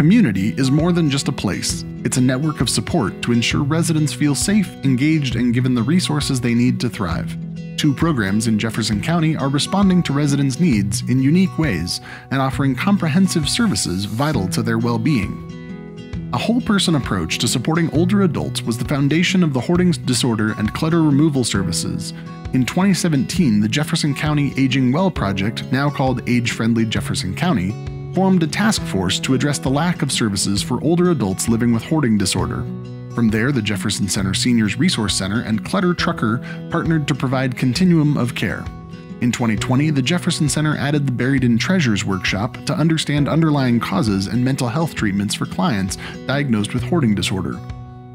community is more than just a place. It's a network of support to ensure residents feel safe, engaged, and given the resources they need to thrive. Two programs in Jefferson County are responding to residents' needs in unique ways and offering comprehensive services vital to their well being. A whole person approach to supporting older adults was the foundation of the hoarding disorder and clutter removal services. In 2017, the Jefferson County Aging Well Project, now called Age Friendly Jefferson County, formed a task force to address the lack of services for older adults living with hoarding disorder. From there, the Jefferson Center Seniors Resource Center and Clutter Trucker partnered to provide continuum of care. In 2020, the Jefferson Center added the Buried in Treasures workshop to understand underlying causes and mental health treatments for clients diagnosed with hoarding disorder.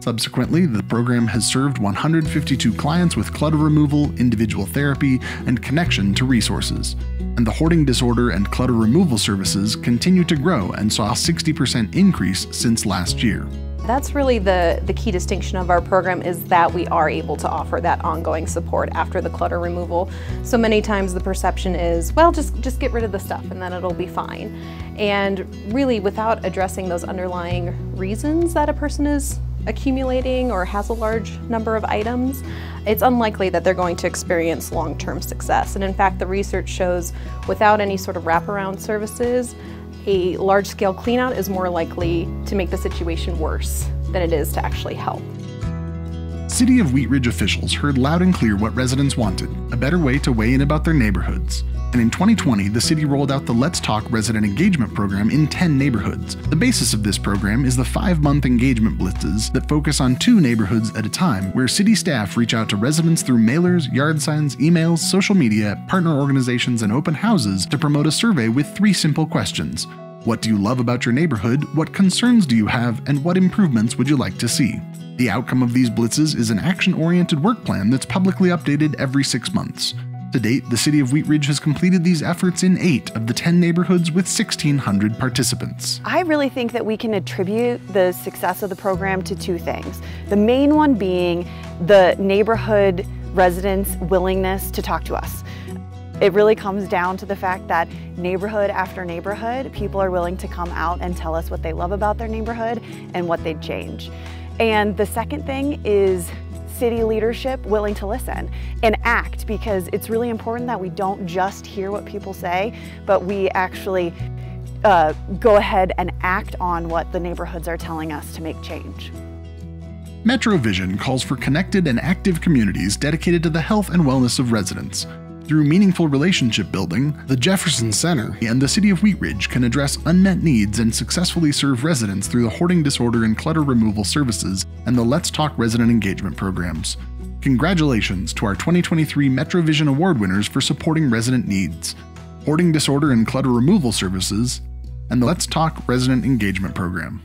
Subsequently, the program has served 152 clients with clutter removal, individual therapy, and connection to resources. And the hoarding disorder and clutter removal services continue to grow and saw a 60% increase since last year. That's really the, the key distinction of our program is that we are able to offer that ongoing support after the clutter removal. So many times the perception is, well, just, just get rid of the stuff and then it'll be fine. And really without addressing those underlying reasons that a person is accumulating or has a large number of items, it's unlikely that they're going to experience long-term success. And in fact, the research shows without any sort of wraparound services, a large-scale cleanout is more likely to make the situation worse than it is to actually help. City of Wheat Ridge officials heard loud and clear what residents wanted a better way to weigh in about their neighborhoods. And in 2020, the city rolled out the Let's Talk resident engagement program in 10 neighborhoods. The basis of this program is the five month engagement blitzes that focus on two neighborhoods at a time, where city staff reach out to residents through mailers, yard signs, emails, social media, partner organizations, and open houses to promote a survey with three simple questions what do you love about your neighborhood? What concerns do you have? And what improvements would you like to see? The outcome of these blitzes is an action oriented work plan that's publicly updated every six months. To date, the city of Wheat Ridge has completed these efforts in eight of the 10 neighborhoods with 1,600 participants. I really think that we can attribute the success of the program to two things. The main one being the neighborhood residents' willingness to talk to us. It really comes down to the fact that neighborhood after neighborhood, people are willing to come out and tell us what they love about their neighborhood and what they'd change. And the second thing is city leadership willing to listen and act because it's really important that we don't just hear what people say, but we actually uh, go ahead and act on what the neighborhoods are telling us to make change. MetroVision calls for connected and active communities dedicated to the health and wellness of residents. Through meaningful relationship building, the Jefferson Center and the City of Wheat Ridge can address unmet needs and successfully serve residents through the hoarding disorder and clutter removal services and the Let's Talk resident engagement programs. Congratulations to our 2023 MetroVision Award winners for supporting resident needs, hoarding disorder and clutter removal services, and the Let's Talk resident engagement program.